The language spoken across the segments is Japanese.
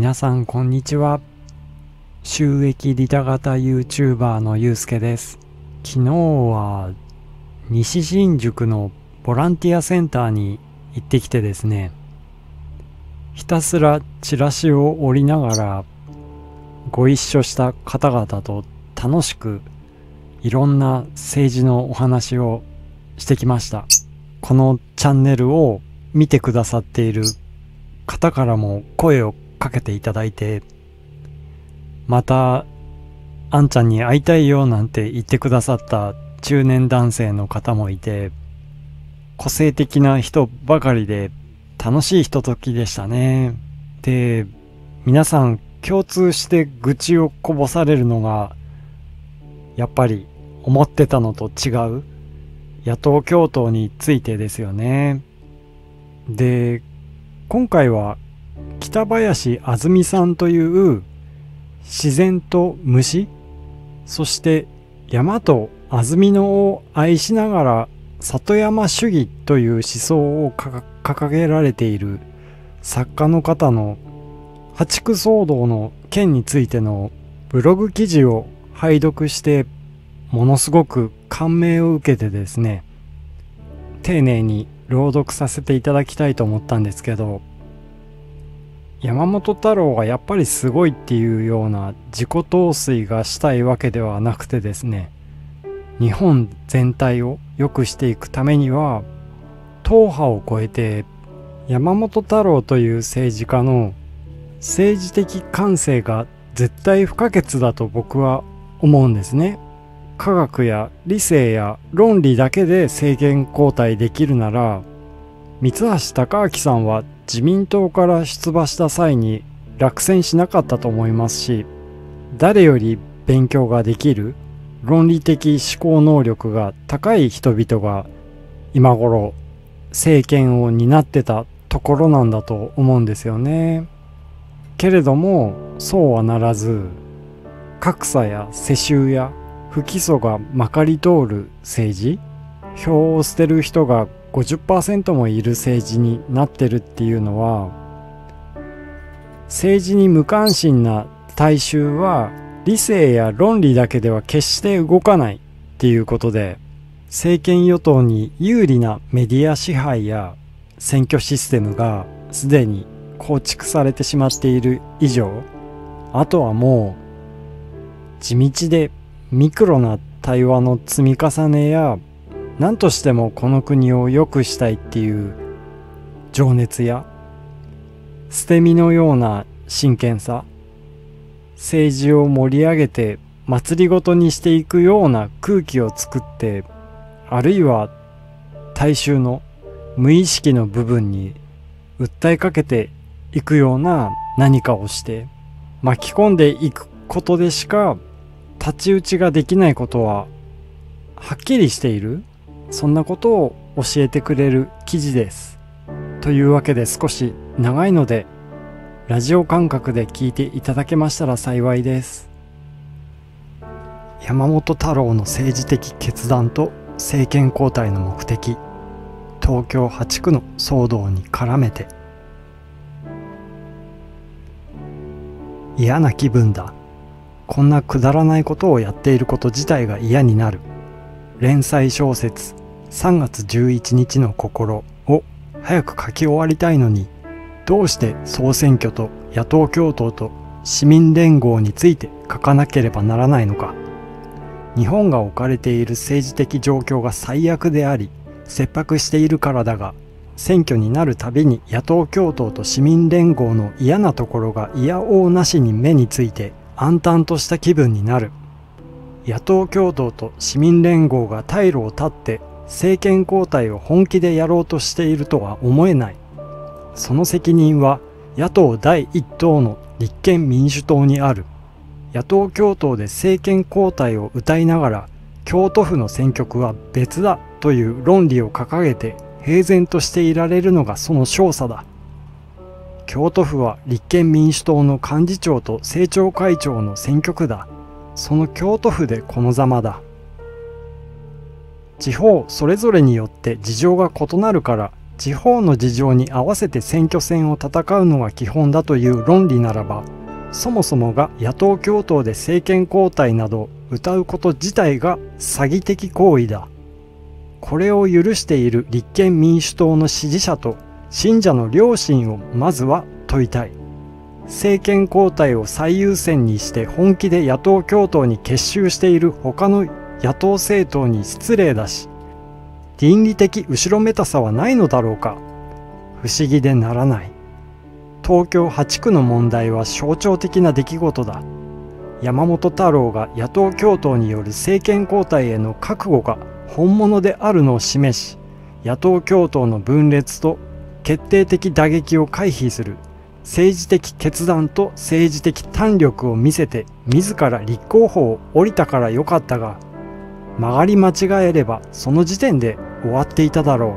皆さんこんにちは。収益利他型 YouTuber のゆうすけです。昨日は西新宿のボランティアセンターに行ってきてですねひたすらチラシを折りながらご一緒した方々と楽しくいろんな政治のお話をしてきました。このチャンネルを見てくださっている方からも声をかけていただいてまたあんちゃんに会いたいよなんて言ってくださった中年男性の方もいて個性的な人ばかりで楽しいひとときでしたね。で皆さん共通して愚痴をこぼされるのがやっぱり思ってたのと違う野党共闘についてですよね。で今回は北林あずみさんという自然と虫そして山と安曇野を愛しながら里山主義という思想を掲げられている作家の方の破竹騒動の件についてのブログ記事を拝読してものすごく感銘を受けてですね丁寧に朗読させていただきたいと思ったんですけど山本太郎がやっぱりすごいっていうような自己陶酔がしたいわけではなくてですね日本全体を良くしていくためには党派を超えて山本太郎という政治家の政治的感性が絶対不可欠だと僕は思うんですね。科学や理性や論理だけで政権交代できるなら三橋貴明さんは自民党から出馬した際に落選しなかったと思いますし誰より勉強ができる論理的思考能力が高い人々が今頃政権を担ってたところなんだと思うんですよね。けれどもそうはならず格差や世襲や不起訴がまかり通る政治票を捨てる人が50%もいる政治になってるっていうのは政治に無関心な大衆は理性や論理だけでは決して動かないっていうことで政権与党に有利なメディア支配や選挙システムがすでに構築されてしまっている以上あとはもう地道でミクロな対話の積み重ねや何としてもこの国を良くしたいっていう情熱や捨て身のような真剣さ政治を盛り上げて祭りごとにしていくような空気を作ってあるいは大衆の無意識の部分に訴えかけていくような何かをして巻き込んでいくことでしか太刀打ちができないことははっきりしている。そんなことを教えてくれる記事です。というわけで少し長いのでラジオ感覚で聞いていただけましたら幸いです。山本太郎の政治的決断と政権交代の目的東京8区の騒動に絡めて嫌な気分だこんなくだらないことをやっていること自体が嫌になる連載小説3月11日の心を早く書き終わりたいのにどうして総選挙と野党共闘と市民連合について書かなければならないのか。日本が置かれている政治的状況が最悪であり切迫しているからだが選挙になるたびに野党共闘と市民連合の嫌なところがいやおうなしに目について暗淡とした気分になる。野党共闘と市民連合が退路を断って政権交代を本気でやろうとしているとは思えない。その責任は野党第一党の立憲民主党にある。野党共闘で政権交代を謳いながら京都府の選挙区は別だという論理を掲げて平然としていられるのがその少佐だ。京都府は立憲民主党の幹事長と政調会長の選挙区だ。その京都府でこのざまだ。地方それぞれによって事情が異なるから地方の事情に合わせて選挙戦を戦うのが基本だという論理ならばそもそもが野党共闘で政権交代など歌うこと自体が詐欺的行為だ。これを許している立憲民主党の支持者と信者の良心をまずは問いたい。政権交代を最優先にして本気で野党共闘に結集している他の野党政党に失礼だし倫理的後ろめたさはないのだろうか。不思議でならない。東京8区の問題は象徴的な出来事だ。山本太郎が野党共闘による政権交代への覚悟が本物であるのを示し野党共闘の分裂と決定的打撃を回避する政治的決断と政治的胆力を見せて自ら立候補を降りたからよかったが曲がり間違えればその時点で終わっていただろう。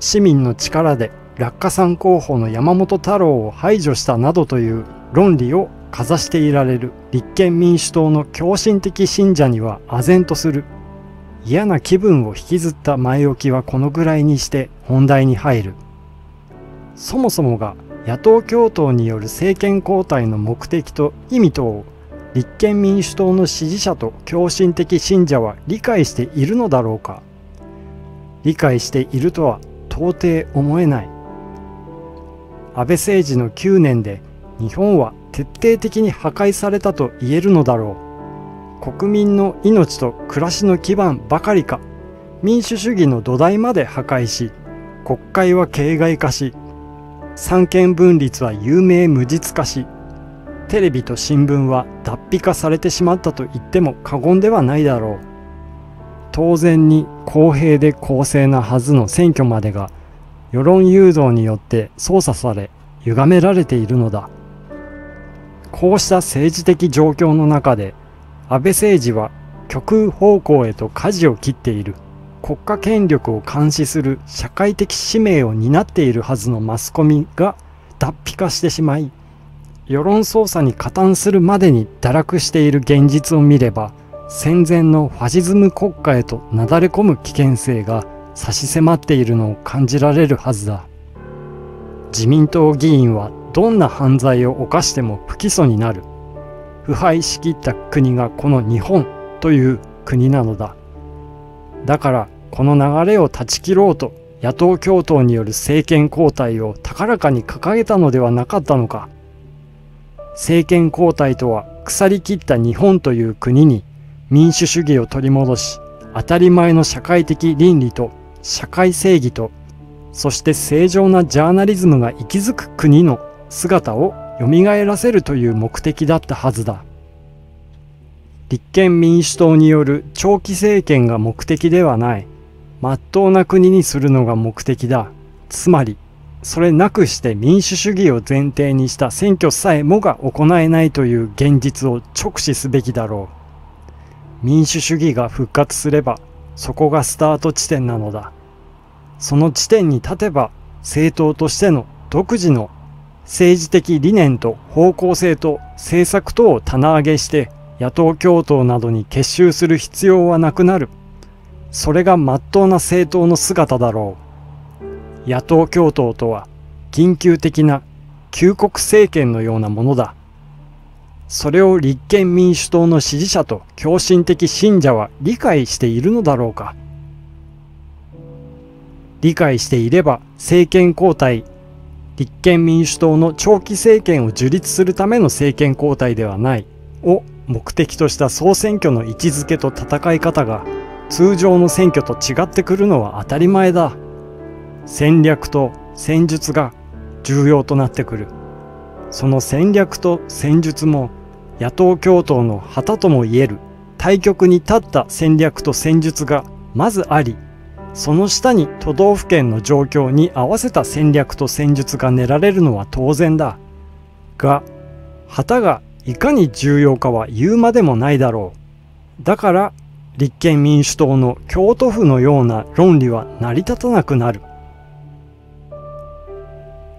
市民の力で落下参候補の山本太郎を排除したなどという論理をかざしていられる立憲民主党の狂信的信者には唖然とする。嫌な気分を引きずった前置きはこのぐらいにして本題に入る。そもそもが野党共闘による政権交代の目的と意味とを立憲民主党の支持者と狂信的信者は理解しているのだろうか？理解しているとは到底思えない。安倍政治の9年で日本は徹底的に破壊されたと言えるのだろう。国民の命と暮らしの基盤ばかりか。民主主義の土台まで破壊し国会は形骸化し三権分立は有名無実化しテレビと新聞は脱皮化されてしまったと言っても過言ではないだろう。当然に公平で公正なはずの選挙までが世論誘導によって操作され歪められているのだ。こうした政治的状況の中で安倍政治は極右方向へと舵を切っている。国家権力を監視する社会的使命を担っているはずのマスコミが脱皮化してしまい世論操作に加担するまでに堕落している現実を見れば戦前のファシズム国家へとなだれ込む危険性が差し迫っているのを感じられるはずだ。自民党議員はどんな犯罪を犯しても不起訴になる。腐敗しきった国がこの日本という国なのだ。だからこの流れを断ち切ろうと野党共闘による政権交代を高らかに掲げたのではなかったのか。政権交代とは腐りきった日本という国に民主主義を取り戻し当たり前の社会的倫理と社会正義とそして正常なジャーナリズムが息づく国の姿を蘇らせるという目的だったはずだ。立憲民主党による長期政権が目的ではない。真っ当な国にするのが目的だ。つまりそれなくして民主主義を前提にした選挙さえもが行えないという現実を直視すべきだろう民主主義が復活すればそこがスタート地点なのだその地点に立てば政党としての独自の政治的理念と方向性と政策等を棚上げして野党共闘などに結集する必要はなくなる。それが真っ当な政党の姿だろう。野党共闘とは緊急的な旧国政権のようなものだ。それを立憲民主党の支持者と狂信的信者は理解しているのだろうか。理解していれば政権交代立憲民主党の長期政権を樹立するための政権交代ではないを目的とした総選挙の位置づけと戦い方が通常の選挙と違ってくるのは当たり前だ戦略と戦術が重要となってくるその戦略と戦術も野党共闘の旗ともいえる対局に立った戦略と戦術がまずありその下に都道府県の状況に合わせた戦略と戦術が練られるのは当然だ。が、旗がいかに重要かは言うまでもないだろう。だから、立憲民主党の京都府のような論理は成り立たなくなる。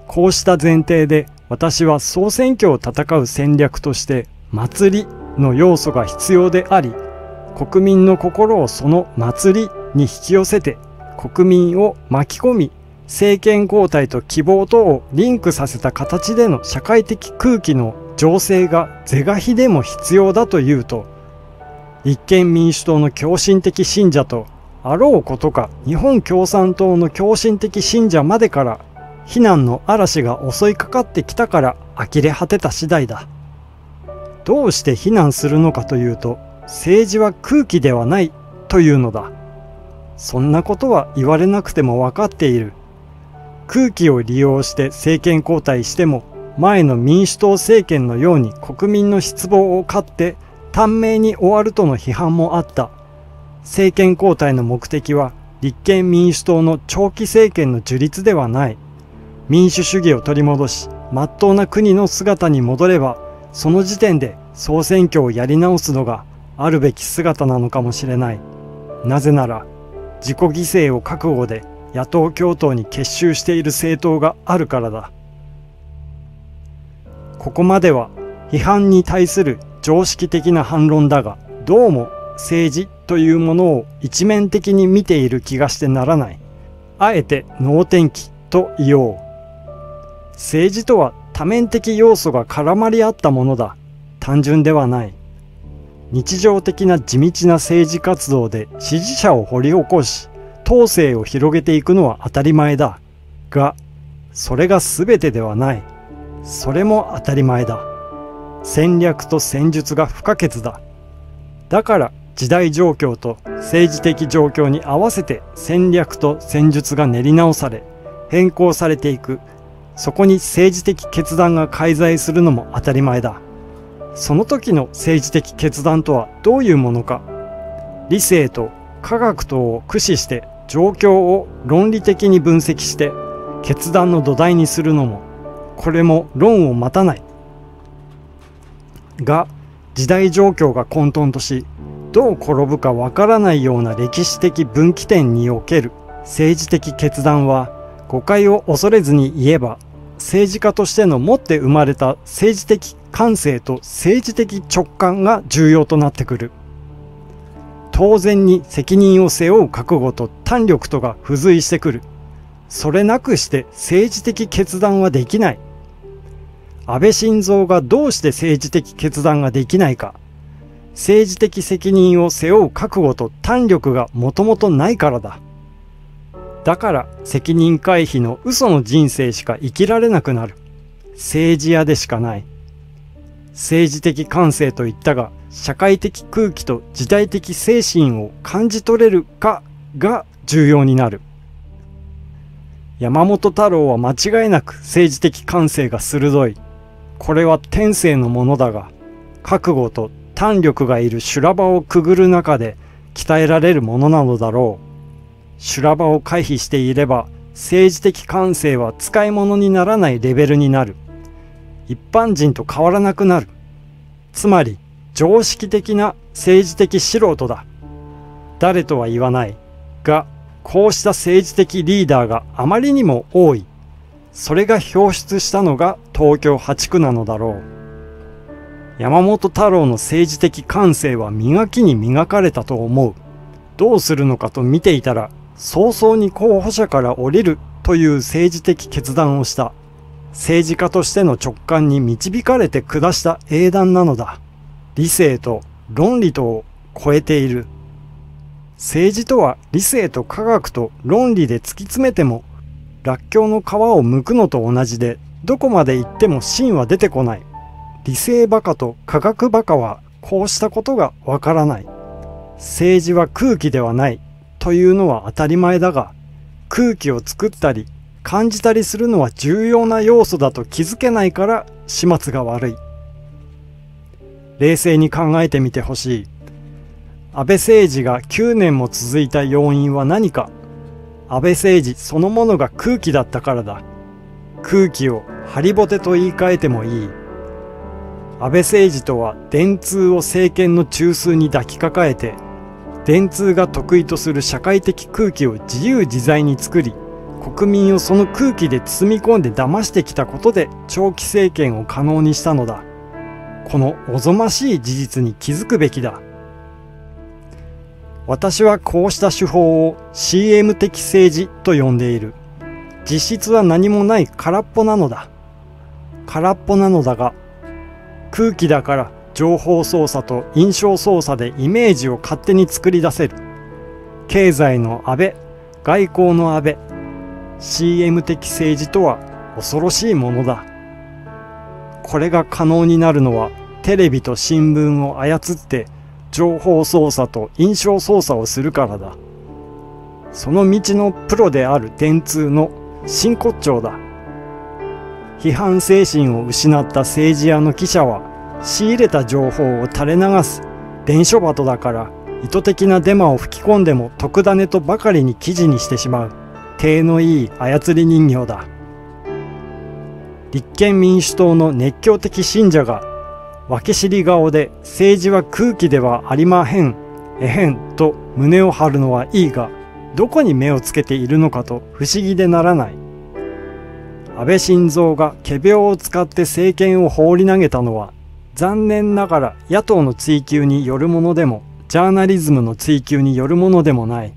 こうした前提で私は総選挙を戦う戦略として祭りの要素が必要であり、国民の心をその祭りに引き寄せて国民を巻き込み政権交代と希望とをリンクさせた形での社会的空気の情勢が是が非でも必要だというと立憲民主党の狂信的信者とあろうことか日本共産党の狂信的信者までから非難の嵐が襲いかかってきたから呆れ果てた次第だ。どうして非難するのかというと政治は空気ではないというのだ。そんなことは言われなくても分かっている。空気を利用して政権交代しても前の民主党政権のように国民の失望を買って短命に終わるとの批判もあった。政権交代の目的は立憲民主党の長期政権の樹立ではない。民主主義を取り戻し、真っ当な国の姿に戻れば、その時点で総選挙をやり直すのがあるべき姿なのかもしれない。なぜなら、自己犠牲を覚悟で野党共闘に結集している政党があるからだ。ここまでは批判に対する常識的な反論だが、どうも政治というものを一面的に見ている気がしてならない。あえて能天気と言おう。政治とは多面的要素が絡まり合ったものだ。単純ではない。日常的な地道な政治活動で支持者を掘り起こし、統制を広げていくのは当たり前だ。が、それが全てではない。それも当たり前だ。戦略と戦術が不可欠だ。だから時代状況と政治的状況に合わせて戦略と戦術が練り直され、変更されていく。そこに政治的決断が介在するのも当たり前だ。その時の政治的決断とはどういうものか。理性と科学等を駆使して状況を論理的に分析して決断の土台にするのも、これも論を待たない。が、時代状況が混沌とし、どう転ぶかわからないような歴史的分岐点における政治的決断は誤解を恐れずに言えば政治家としての持って生まれた政治的感性と政治的直感が重要となってくる。当然に責任を背負う覚悟と胆力とが付随してくる。それなくして政治的決断はできない。安倍晋三がどうして政治的決断ができないか。政治的責任を背負う覚悟と胆力がもともとないからだ。だから責任回避の嘘の人生しか生きられなくなる。政治家でしかない。政治的感性といったが、社会的空気と時代的精神を感じ取れるかが重要になる。山本太郎は間違いなく政治的感性が鋭い。これは天性のものだが、覚悟と胆力がいる修羅場をくぐる中で鍛えられるものなのだろう。修羅場を回避していれば政治的感性は使い物にならないレベルになる。一般人と変わらなくなる。つまり常識的な政治的素人だ。誰とは言わない。が、こうした政治的リーダーがあまりにも多い。それが表出したのが東京8区なのだろう。山本太郎の政治的感性は磨きに磨かれたと思う。どうするのかと見ていたら、早々に候補者から降りるという政治的決断をした。政治家としての直感に導かれて下した英断なのだ。理性と論理とを超えている。政治とは理性と科学と論理で突き詰めても、らっきょうの皮を剥くのと同じで、どこまで行っても芯は出てこない。理性バカと科学バカはこうしたことがわからない。政治は空気ではないというのは当たり前だが、空気を作ったり感じたりするのは重要な要素だと気づけないから始末が悪い。冷静に考えてみてほしい。安倍政治が9年も続いた要因は何か安倍政治そのものが空気だったからだ。空気をハリボテと言い換えてもいい。安倍政治とは電通を政権の中枢に抱きかかえて電通が得意とする社会的空気を自由自在に作り国民をその空気で包み込んで騙してきたことで長期政権を可能にしたのだこのおぞましい事実に気づくべきだ私はこうした手法を CM 的政治と呼んでいる。実質は何もない空っぽなのだ。空っぽなのだが、空気だから情報操作と印象操作でイメージを勝手に作り出せる。経済の安倍、外交の安倍、CM 的政治とは恐ろしいものだ。これが可能になるのはテレビと新聞を操って情報操作と印象操作をするからだ。その道のプロである電通の真骨頂だ。批判精神を失った政治家の記者は仕入れた情報を垂れ流す伝書鳩だから意図的なデマを吹き込んでも特ダネとばかりに記事にしてしまう体のいい操り人形だ。立憲民主党の熱狂的信者が分け知り顔で政治は空気ではありまへん、えへんと胸を張るのはいいが、どこに目をつけているのかと不思議でならない。安倍晋三が仮病を使って政権を放り投げたのは、残念ながら野党の追及によるものでも、ジャーナリズムの追及によるものでもない。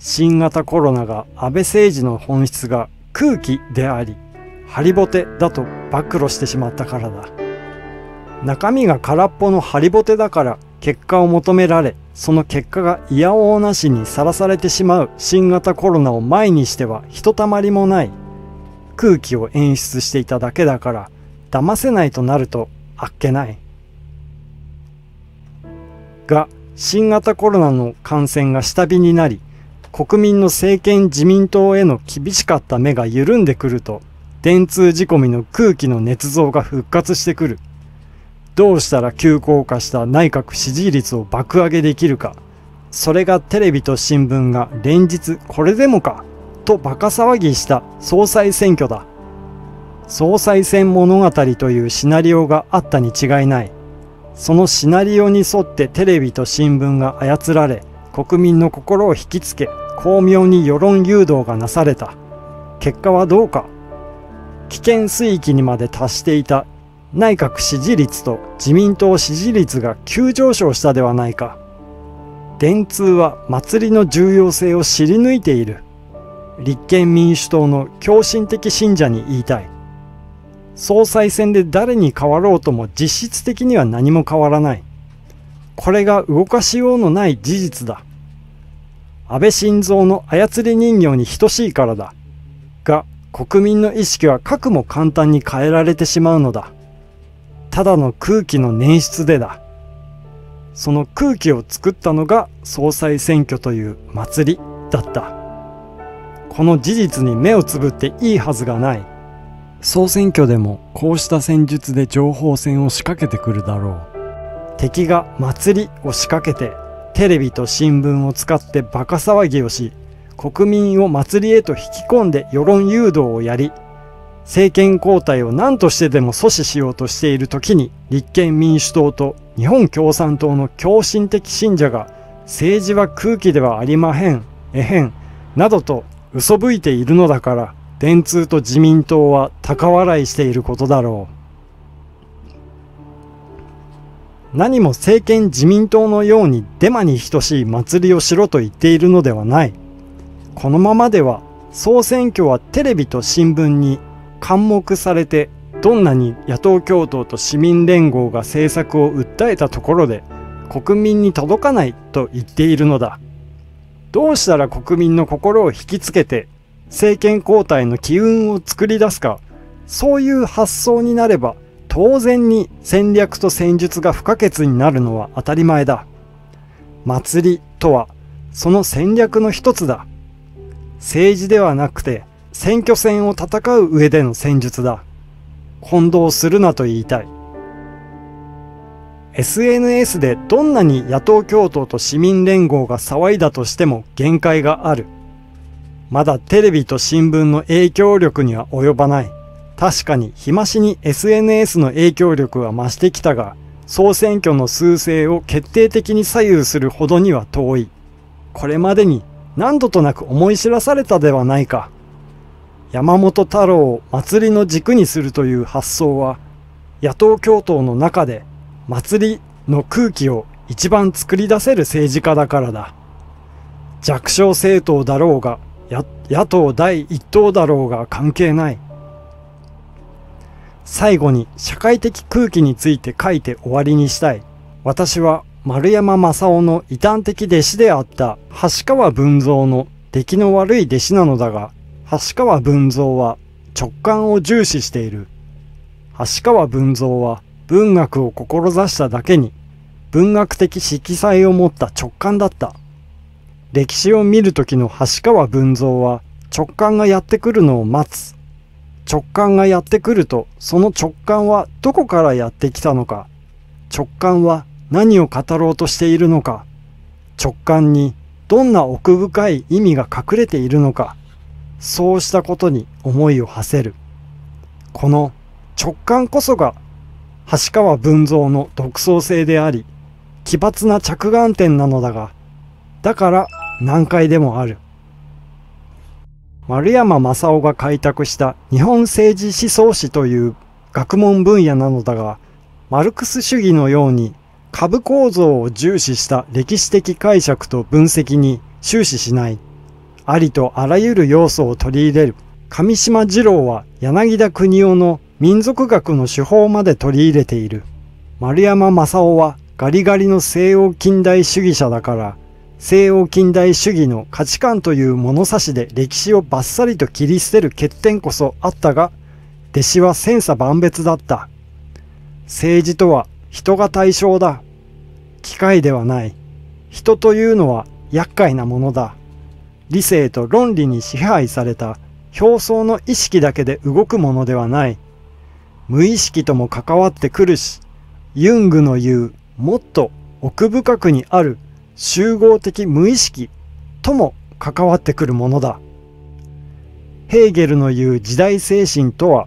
新型コロナが安倍政治の本質が空気であり、ハリボテだと暴露してしまったからだ。中身が空っぽのハリボテだから結果を求められ、その結果が嫌おうなしにさらされてしまう新型コロナを前にしてはひとたまりもない空気を演出していただけだから騙せないとなるとあっけない。が、新型コロナの感染が下火になり、国民の政権自民党への厳しかった目が緩んでくると、電通仕込みの空気の捏造が復活してくる。どうしたら急降下した内閣支持率を爆上げできるか。それがテレビと新聞が連日これでもかとバカ騒ぎした総裁選挙だ。総裁選物語というシナリオがあったに違いない。そのシナリオに沿ってテレビと新聞が操られ、国民の心を引きつけ、巧妙に世論誘導がなされた。結果はどうか危険水域にまで達していた内閣支持率と自民党支持率が急上昇したではないか。電通は祭りの重要性を知り抜いている。立憲民主党の狂信的信者に言いたい。総裁選で誰に変わろうとも実質的には何も変わらない。これが動かしようのない事実だ。安倍晋三の操り人形に等しいからだ。が、国民の意識は核も簡単に変えられてしまうのだ。ただの空気の捻出でだ。その空気を作ったのが総裁選挙という祭りだった。この事実に目をつぶっていいはずがない。総選挙でもこうした戦術で情報戦を仕掛けてくるだろう。敵が祭りを仕掛けてテレビと新聞を使ってバカ騒ぎをし国民を祭りへと引き込んで世論誘導をやり政権交代を何としてでも阻止しようとしている時に立憲民主党と日本共産党の狂信的信者が政治は空気ではありまへん、えへん、などと嘘吹いているのだから電通と自民党は高笑いしていることだろう。何も政権自民党のようにデマに等しい祭りをしろと言っているのではない。このままでは総選挙はテレビと新聞に喚目されてどんなに野党共闘と市民連合が政策を訴えたところで国民に届かないと言っているのだ。どうしたら国民の心を引きつけて政権交代の機運を作り出すか、そういう発想になれば当然に戦略と戦術が不可欠になるのは当たり前だ。祭りとはその戦略の一つだ。政治ではなくて選挙戦を戦う上での戦術だ。混同するなと言いたい。SNS でどんなに野党共闘と市民連合が騒いだとしても限界がある。まだテレビと新聞の影響力には及ばない。確かに日増しに SNS の影響力は増してきたが、総選挙の数勢を決定的に左右するほどには遠い。これまでに何度となく思い知らされたではないか。山本太郎を祭りの軸にするという発想は、野党共闘の中で祭りの空気を一番作り出せる政治家だからだ。弱小政党だろうが、野党第一党だろうが関係ない。最後に社会的空気について書いて終わりにしたい。私は丸山正夫の異端的弟子であった橋川文蔵の出来の悪い弟子なのだが、橋川文蔵は直感を重視している。橋川文蔵は文学を志しただけに文学的色彩を持った直感だった。歴史を見る時の橋川文蔵は直感がやってくるのを待つ。直感がやってくると、その直感はどこからやってきたのか。直感は何を語ろうとしているのか。直感にどんな奥深い意味が隠れているのか。そうしたことに思いを馳せる。この直感こそが橋川文蔵の独創性であり、奇抜な着眼点なのだが、だから難解でもある。丸山正夫が開拓した日本政治思想史という学問分野なのだが、マルクス主義のように株構造を重視した歴史的解釈と分析に終始しない。ありとあらゆる要素を取り入れる。上島二郎は柳田国夫の民族学の手法まで取り入れている。丸山正夫はガリガリの西洋近代主義者だから西欧近代主義の価値観という物差しで歴史をバッサリと切り捨てる欠点こそあったが、弟子は千差万別だった。政治とは人が対象だ。機械ではない。人というのは厄介なものだ。理性と論理に支配された表層の意識だけで動くものではない。無意識とも関わってくるし、ユングの言うもっと奥深くにある集合的無意識とも関わってくるものだ。ヘーゲルの言う時代精神とは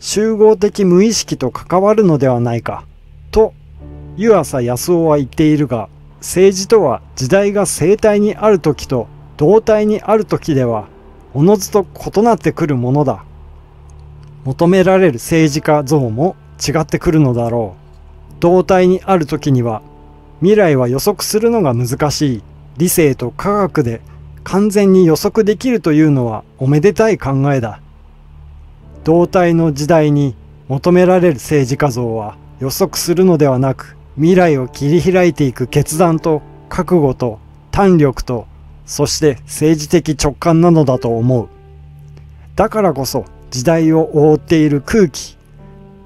集合的無意識と関わるのではないかと湯浅康夫は言っているが政治とは時代が生態にある時と動態にある時ではおのずと異なってくるものだ。求められる政治家像も違ってくるのだろう。動態にある時には未来は予測するのが難しい理性と科学で完全に予測できるというのはおめでたい考えだ。動体の時代に求められる政治家像は予測するのではなく未来を切り開いていく決断と覚悟と胆力とそして政治的直感なのだと思う。だからこそ時代を覆っている空気、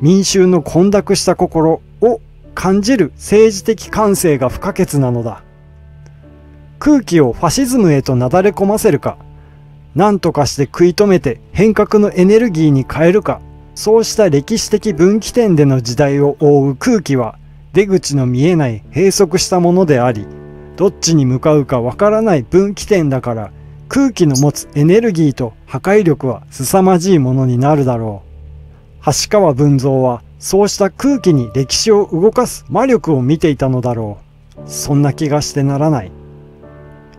民衆の混濁した心感じる政治的感性が不可欠なのだ。空気をファシズムへとなだれ込ませるか、何とかして食い止めて変革のエネルギーに変えるか、そうした歴史的分岐点での時代を覆う空気は出口の見えない閉塞したものであり、どっちに向かうかわからない分岐点だから空気の持つエネルギーと破壊力は凄まじいものになるだろう。橋川文蔵はそうした空気に歴史を動かす魔力を見ていたのだろう。そんな気がしてならない。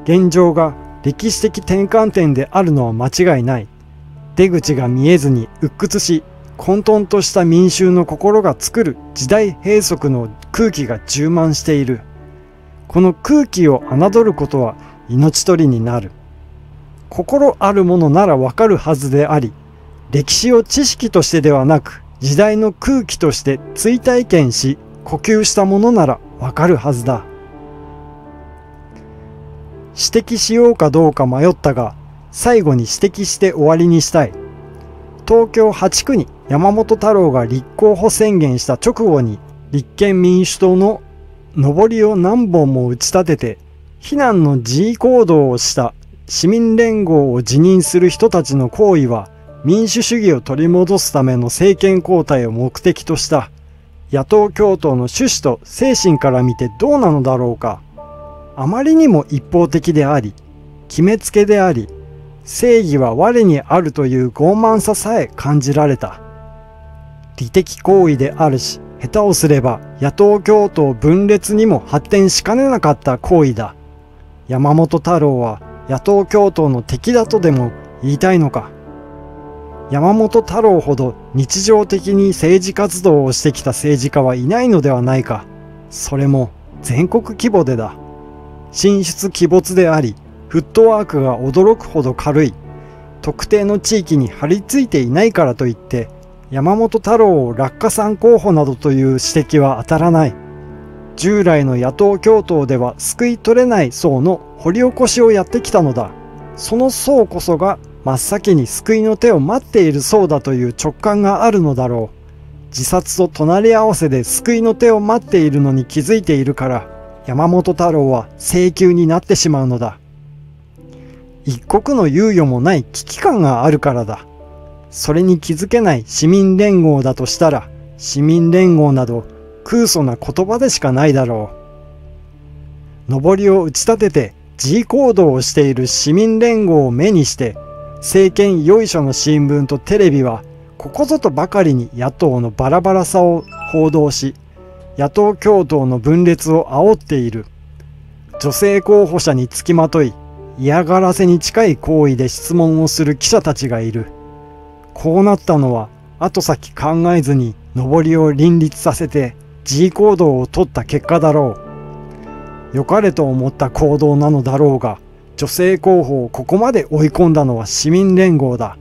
現状が歴史的転換点であるのは間違いない。出口が見えずに鬱屈し、混沌とした民衆の心が作る時代閉塞の空気が充満している。この空気を侮ることは命取りになる。心あるものならわかるはずであり、歴史を知識としてではなく、時代の空気として追体験し呼吸したものならわかるはずだ。指摘しようかどうか迷ったが、最後に指摘して終わりにしたい。東京8区に山本太郎が立候補宣言した直後に立憲民主党の上りを何本も打ち立てて非難の示威行動をした市民連合を辞任する人たちの行為は民主主義を取り戻すための政権交代を目的とした野党共闘の趣旨と精神から見てどうなのだろうか。あまりにも一方的であり、決めつけであり、正義は我にあるという傲慢ささえ感じられた。利的行為であるし、下手をすれば野党共闘分裂にも発展しかねなかった行為だ。山本太郎は野党共闘の敵だとでも言いたいのか。山本太郎ほど日常的に政治活動をしてきた政治家はいないのではないか。それも全国規模でだ。進出鬼没であり、フットワークが驚くほど軽い特定の地域に張り付いていないからといって山本太郎を落下参候補などという指摘は当たらない従来の野党共闘では救い取れない層の掘り起こしをやってきたのだその層こそが真っ先に救いの手を待っている層だという直感があるのだろう。自殺と隣り合わせで救いの手を待っているのに気づいているから山本太郎は請求になってしまうのだ。一刻の猶予もない危機感があるからだ。それに気づけない市民連合だとしたら市民連合など空想な言葉でしかないだろう。上りを打ち立てて G 行動をしている市民連合を目にして政権よいしょの新聞とテレビはここぞとばかりに野党のバラバラさを報道し野党共闘の分裂を煽っている。女性候補者につきまとい嫌がらせに近い行為で質問をする記者たちがいる。こうなったのは後先考えずに上りを林立させて G 行動を取った結果だろう。良かれと思った行動なのだろうが女性候補をここまで追い込んだのは市民連合だ。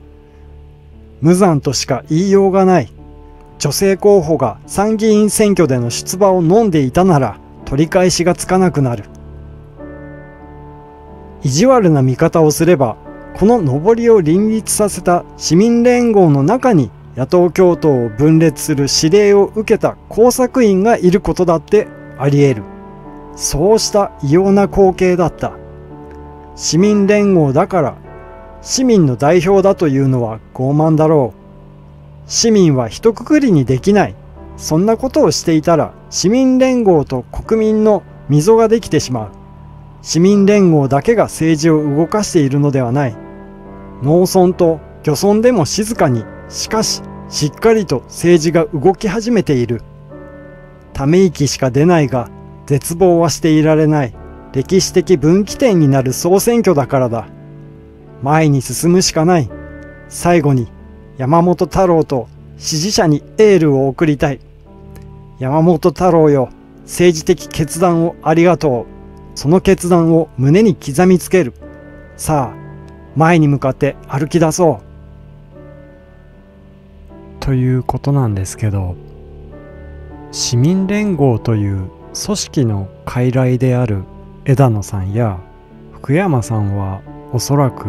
無残としか言いようがない。女性候補が参議院選挙での出馬を飲んでいたなら取り返しがつかなくなる。意地悪な見方をすればこの上りを林立させた市民連合の中に野党共闘を分裂する指令を受けた工作員がいることだってあり得る。そうした異様な光景だった。市民連合だから市民の代表だというのは傲慢だろう。市民は一括りにできない。そんなことをしていたら市民連合と国民の溝ができてしまう。市民連合だけが政治を動かしているのではない。農村と漁村でも静かにしかししっかりと政治が動き始めている。ため息しか出ないが絶望はしていられない。歴史的分岐点になる総選挙だからだ前に進むしかない最後に山本太郎と支持者にエールを送りたい山本太郎よ政治的決断をありがとうその決断を胸に刻みつける。さあ、前に向かって歩き出そう。ということなんですけど、市民連合という組織の傀儡である枝野さんや福山さんはおそらく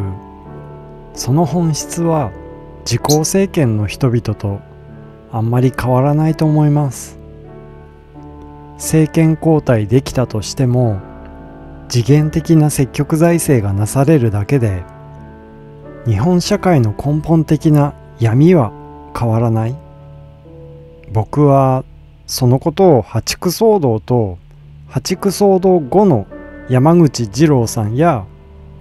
その本質は自公政権の人々とあんまり変わらないと思います。政権交代できたとしても次元的な積極財政がなされるだけで日本社会の根本的な闇は変わらない。僕はそのことを破竹騒動と破竹騒動後の山口二郎さんや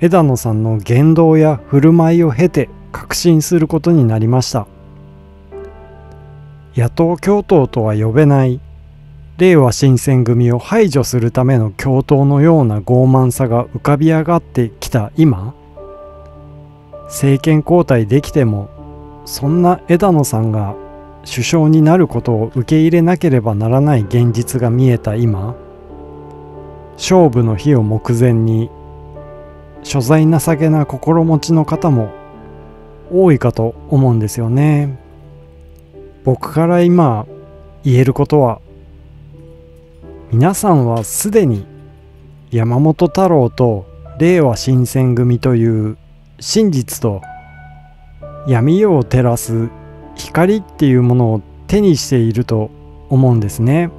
枝野さんの言動や振る舞いを経て確信することになりました。野党共闘とは呼べない令和新選組を排除するための共闘のような傲慢さが浮かび上がってきた今政権交代できてもそんな枝野さんが首相になることを受け入れなければならない現実が見えた今勝負の日を目前に所在情けな心持ちの方も多いかと思うんですよね。僕から今言えることは皆さんはすでに山本太郎と令和新選組という真実と闇夜を照らす光っていうものを手にしていると思うんですね。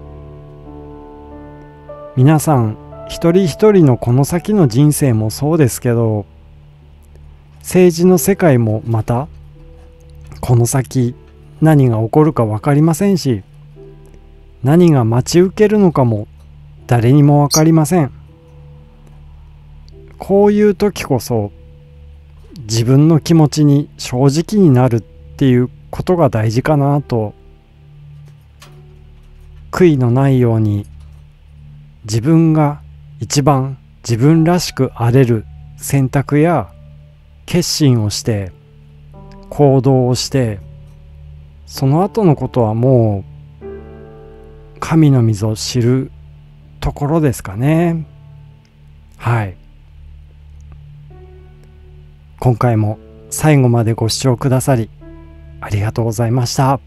皆さん一人一人のこの先の人生もそうですけど政治の世界もまたこの先何が起こるか分かりませんし何が待ち受けるのかも誰にも分かりません。こういう時こそ自分の気持ちに正直になるっていうことが大事かなと悔いのないように自分が一番自分らしくあれる選択や決心をして行動をしてその後のことはもう神の溝を知るところですかね。はい。今回も最後までご視聴くださりありがとうございました。